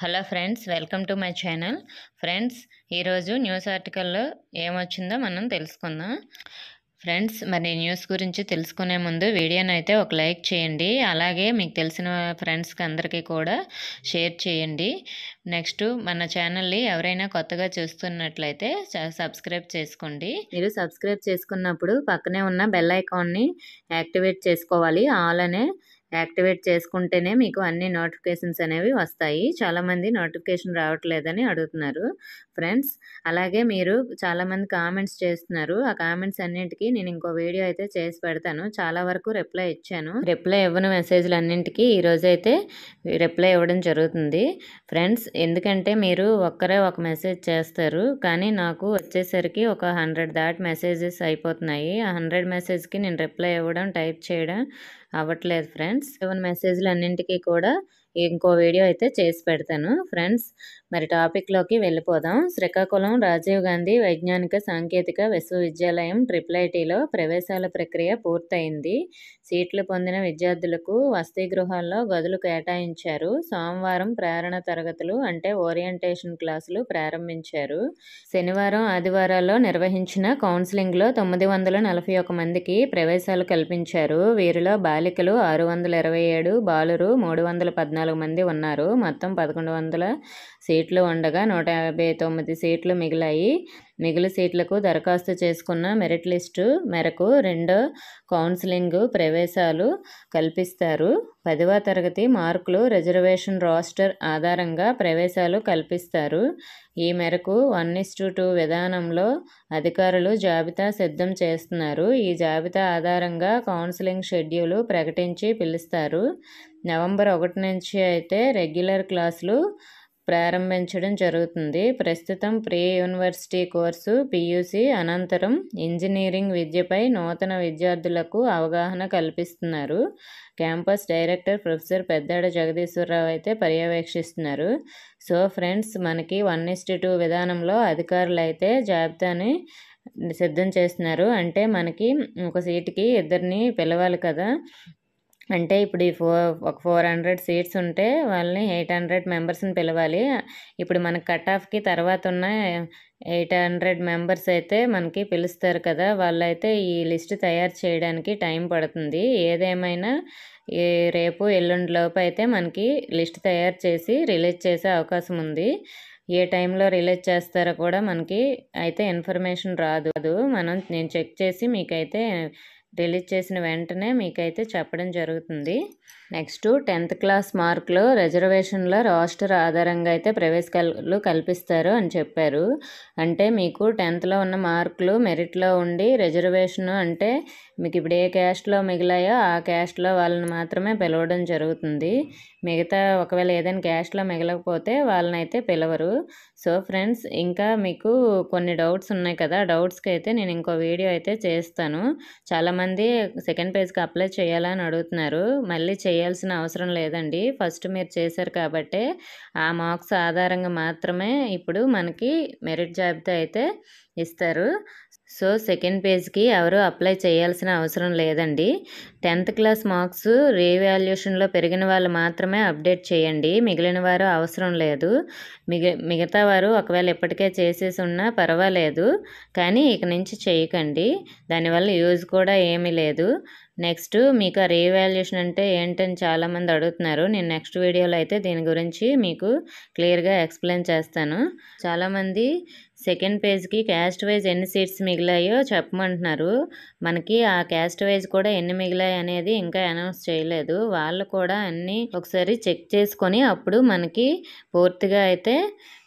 Hello friends welcome to my channel. Friends ఈరోజు news ఆర్టికల్లో ఏమొచ్చిందో మనం తెలుసుకుందాం. ఫ్రెండ్స్ మరి న్యూస్ గురించి తెలుసుకునే ముందు వీడియోని అయితే ఒక లైక్ చేయండి. అలాగే మీకు తెలిసిన ఫ్రెండ్స్కి అందరికీ కూడా షేర్ చేయండి. నెక్స్ట్ మన ఛానల్ని ఎవరైనా కొత్తగా చూస్తున్నట్లయితే సబ్స్క్రైబ్ చేసుకోండి. మీరు సబ్స్క్రైబ్ చేసుకున్నప్పుడు పక్కనే ఉన్న బెల్ ఐకాన్ని యాక్టివేట్ చేసుకోవాలి. ఆల్ అనే యాక్టివేట్ చేసుకుంటేనే మీకు అన్ని నోటిఫికేషన్స్ అనేవి వస్తాయి. చాలామంది నోటిఫికేషన్ రావట్లేదని అడుగుతున్నారు ఫ్రెండ్స్. అలాగే మీరు చాలామంది కామెంట్స్ చేస్తున్నారు. ఆ కామెంట్స్ అన్నింటికి నేను ఇంకో వీడియో అయితే చేసి పెడతాను. చాలా వరకు రిప్లై ఇచ్చాను. రిప్లై ఇవ్వని మెసేజ్లు అన్నింటికి ఈరోజు అయితే రిప్లై ఇవ్వడం జరుగుతుంది. ఫ్రెండ్స్ ఎందుకంటే మీరు ఒక్కరే ఒక మెసేజ్ చేస్తారు. కానీ నాకు వచ్చేసరికి ఒక హండ్రెడ్ దాట్ మెసేజెస్ అయిపోతున్నాయి. ఆ హండ్రెడ్ మెసేజ్కి నేను రిప్లై ఇవ్వడం టైప్ చేయడం అవ్వట్లేదు ఫ్రెండ్స్. సెవెన్ మెసేజ్లు అన్నింటికి కూడా ఇంకో వీడియో అయితే చేసి పెడతాను. ఫ్రెండ్స్ మరి టాపిక్లోకి వెళ్ళిపోదాం. శ్రీకాకుళం రాజీవ్ గాంధీ వైజ్ఞానిక సాంకేతిక విశ్వవిద్యాలయం ట్రిపుల్ ఐటీలో ప్రవేశాల ప్రక్రియ పూర్తయింది. సీట్లు పొందిన విద్యార్థులకు వసతి గృహాల్లో గదులు కేటాయించారు. సోమవారం ప్రేరణ తరగతులు అంటే ఓరియంటేషన్ క్లాసులు ప్రారంభించారు. శనివారం ఆదివారాల్లో నిర్వహించిన కౌన్సిలింగ్లో తొమ్మిది వందల నలభై ఒక మందికి ప్రవేశాలు కల్పించారు. వీరిలో బాలికలు ఆరు వందల ఇరవై ఏడు బాలురు మూడు వందల పద్నాలుగు మంది ఉన్నారు. మొత్తం పదకొండు వందల సీట్లు ఉండగా నూట యాభై తొమ్మిది సీట్లు మిగిలాయి. మిగిలి సీట్లకు దరఖాస్తు చేసుకున్న మెరిట్ లిస్టు మేరకు రెండో కౌన్సిలింగ్ ప్రవేశాలు కల్పిస్తారు. పదవ తరగతి మార్కులు రిజర్వేషన్ రాస్టర్ ఆధారంగా ప్రవేశాలు కల్పిస్తారు. ఈ మేరకు వన్ ఇస్టు టూ విధానంలో అధికారులు జాబితా సిద్ధం చేస్తున్నారు. ఈ జాబితా ఆధారంగా కౌన్సిలింగ్ షెడ్యూల్ ప్రకటించి పిలుస్తారు. నవంబర్ ఒకటి నుంచి అయితే రెగ్యులర్ క్లాసులు ప్రారంభించడం జరుగుతుంది. ప్రస్తుతం ప్రీ యూనివర్సిటీ కోర్సు పియూసి అనంతరం ఇంజనీరింగ్ విద్యపై నూతన విద్యార్థులకు అవగాహన కల్పిస్తున్నారు. Campus director professor Peddada Jagadeeswararao అయితే పర్యవేక్షిస్తున్నారు. సో ఫ్రెండ్స్ మనకి వన్ ఇస్టి టూ విధానంలో అధికారులు అయితే జాబితాని సిద్ధం చేస్తున్నారు. అంటే మనకి ఒక సీటుకి ఇద్దరిని పిలవాలి కదా. అంటే ఇప్పుడు ఈ ఫోర్ ఒక ఫోర్ హండ్రెడ్ సీట్స్ ఉంటే వాళ్ళని ఎయిట్ హండ్రెడ్ మెంబర్స్ని పిలవాలి. ఇప్పుడు మనకి కట్ ఆఫ్కి తర్వాత ఉన్న ఎయిట్ హండ్రెడ్ మెంబర్స్ అయితే మనకి పిలుస్తారు కదా వాళ్ళైతే ఈ లిస్ట్ తయారు చేయడానికి టైం పడుతుంది. ఏదేమైనా ఈ రేపు ఎల్లుండి లోపు అయితే మనకి లిస్ట్ తయారు చేసి రిలీజ్ చేసే అవకాశం ఉంది. ఏ టైంలో రిలీజ్ చేస్తారో కూడా మనకి అయితే ఇన్ఫర్మేషన్ రాదు. మనం నేను చెక్ చేసి మీకైతే రిలీజ్ చేసిన వెంటనే మీకైతే చెప్పడం జరుగుతుంది. నెక్స్ట్ టెన్త్ క్లాస్ మార్కులు రిజర్వేషన్ల రాస్టర్ ఆధారంగా అయితే ప్రవేశాలు కల్పిస్తారు అని చెప్పారు. అంటే మీకు టెన్త్లో ఉన్న మార్కులు మెరిట్లో ఉండి రిజర్వేషన్ అంటే మీకు ఇప్పుడు ఏ క్యాస్ట్లో మిగిలాయో ఆ క్యాస్ట్లో వాళ్ళని మాత్రమే పిలవడం జరుగుతుంది. మిగతా ఒకవేళ ఏదైనా క్యాస్ట్లో మిగలకపోతే వాళ్ళని అయితే పిలవరు. సో ఫ్రెండ్స్ ఇంకా మీకు కొన్ని డౌట్స్ ఉన్నాయి కదా డౌట్స్కి అయితే నేను ఇంకో వీడియో అయితే చేస్తాను. చాలా చాలామంది సెకండ్ పేజ్కి అప్లై చేయాలని అడుగుతున్నారు. మళ్ళీ చేయాల్సిన అవసరం లేదండి. ఫస్ట్ మీరు చేశారు కాబట్టే ఆ మార్క్స్ ఆధారంగా మాత్రమే ఇప్పుడు మనకి మెరిట్ జాబితా అయితే ఇస్తారు. సో సెకండ్ పేజ్కి ఎవరు అప్లై చేయాల్సిన అవసరం లేదండి. టెన్త్ క్లాస్ మార్క్స్ రీవాల్యుయేషన్లో పెరిగిన వాళ్ళు మాత్రమే అప్డేట్ చేయండి. మిగిలిన వారు అవసరం లేదు. మిగ మిగతా వారు ఒకవేళ ఇప్పటికే చేసేసి ఉన్నా పర్వాలేదు. కానీ ఇక నుంచి చేయకండి. దానివల్ల యూజ్ కూడా ఏమీ లేదు. నెక్స్ట్ మీకు ఆ రీవాల్యుయేషన్ అంటే ఏంటని చాలామంది అడుగుతున్నారు. నేను నెక్స్ట్ వీడియోలో అయితే దీని గురించి మీకు క్లియర్గా ఎక్స్ప్లెయిన్ చేస్తాను. చాలామంది సెకండ్ పేజ్కి క్యాస్ట్ వైజ్ ఎన్ని సీట్స్ మిగిలాయో చెప్పమంటున్నారు. మనకి ఆ క్యాస్ట్ వైజ్ కూడా ఎన్ని మిగిలాయి అనేది ఇంకా అనౌన్స్ చేయలేదు. వాళ్ళు కూడా అన్నీ ఒకసారి చెక్ చేసుకొని అప్పుడు మనకి పూర్తిగా అయితే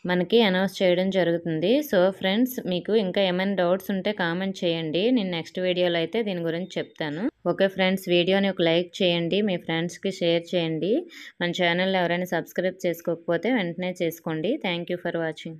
మనకి అనౌన్స్ చేయడం జరుగుతుంది. సో ఫ్రెండ్స్ మీకు ఇంకా ఏమైనా డౌట్స్ ఉంటే కామెంట్ చేయండి. నేను నెక్స్ట్ వీడియోలో అయితే దీని గురించి చెప్తాను. ఓకే ఫ్రెండ్స్ వీడియోని ఒక లైక్ చేయండి మీ ఫ్రెండ్స్కి షేర్ చేయండి. మన ఛానల్ ఎవరైనా సబ్స్క్రైబ్ చేసుకోకపోతే వెంటనే చేసుకోండి. Thank you for watching.